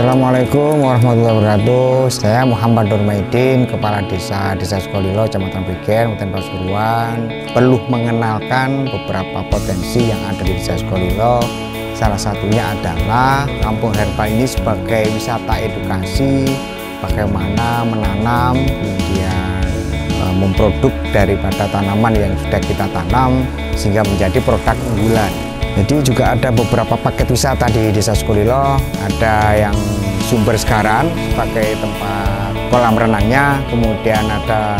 Assalamualaikum warahmatullahi wabarakatuh. Saya Muhammad Nurmaidin, Kepala Desa Desa Sukolilo, Kecamatan Prigen, Kabupaten Pasuruan. Perlu mengenalkan beberapa potensi yang ada di Desa Sukolilo. Salah satunya adalah Kampung Herbal ini sebagai wisata edukasi, bagaimana menanam, kemudian e, memproduk daripada tanaman yang sudah kita tanam sehingga menjadi produk unggulan. Jadi juga ada beberapa paket wisata di Desa Sukolilo, ada yang sumber segaran sebagai tempat kolam renangnya, kemudian ada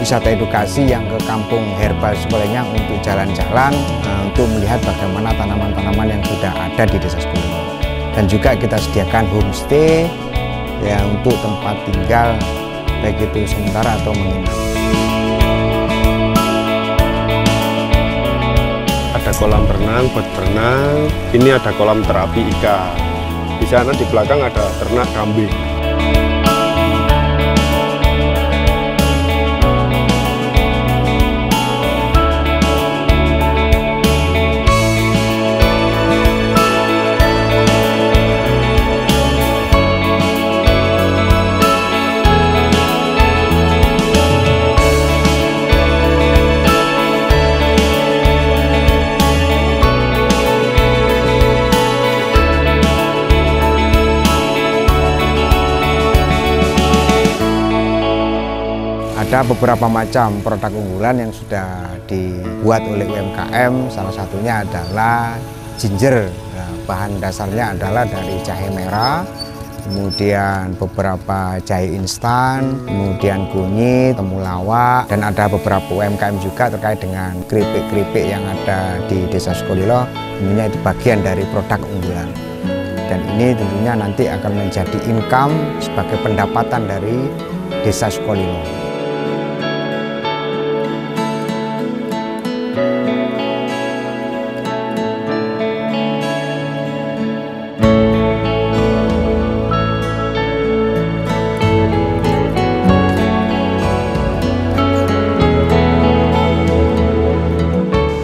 wisata edukasi yang ke kampung herbal Sukolilnya untuk jalan-jalan, nah, untuk melihat bagaimana tanaman-tanaman yang sudah ada di Desa Sukolilo. Dan juga kita sediakan homestay ya untuk tempat tinggal baik itu sementara atau menginap. Kolam renang buat berenang. Ini ada kolam terapi ikan. Di sana di belakang ada ternak kambing. Ada beberapa macam produk unggulan yang sudah dibuat oleh UMKM, salah satunya adalah ginger. Nah, bahan dasarnya adalah dari jahe merah, kemudian beberapa jahe instan, kemudian kunyit, temulawak, dan ada beberapa UMKM juga terkait dengan keripik-keripik yang ada di Desa Sukolilo, tentunya itu bagian dari produk unggulan. Dan ini tentunya nanti akan menjadi income sebagai pendapatan dari Desa Sukolilo.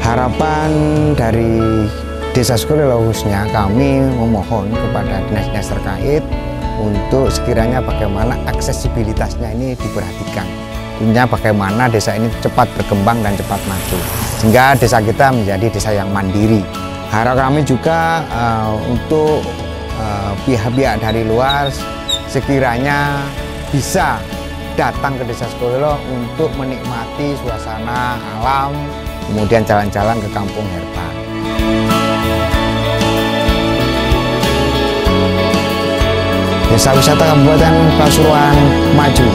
Harapan dari Desa Sukolilo khususnya kami memohon kepada dinas-dinas terkait untuk sekiranya bagaimana aksesibilitasnya ini diperhatikan. Tentunya bagaimana desa ini cepat berkembang dan cepat maju. Sehingga desa kita menjadi desa yang mandiri. Harap kami juga uh, untuk eh, pihak-pihak uh, dari luar sekiranya bisa datang ke Desa Sukolilo untuk menikmati suasana alam, kemudian jalan-jalan ke kampung herbal. Desa wisata Kabupaten Pasuruan maju.